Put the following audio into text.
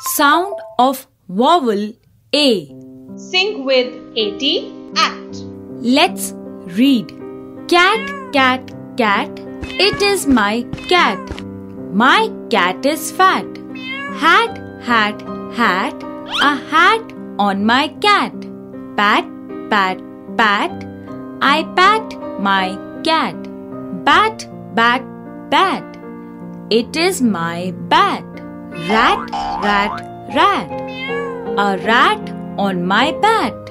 Sound of vowel A. Sing with AT. Act. Let's read. Cat, cat, cat. It is my cat. My cat is fat. Hat, hat, hat. A hat on my cat. Pat, pat, pat. I pat my cat. Bat, bat, bat. It is my bat. Rat, rat, rat. A rat on my bat.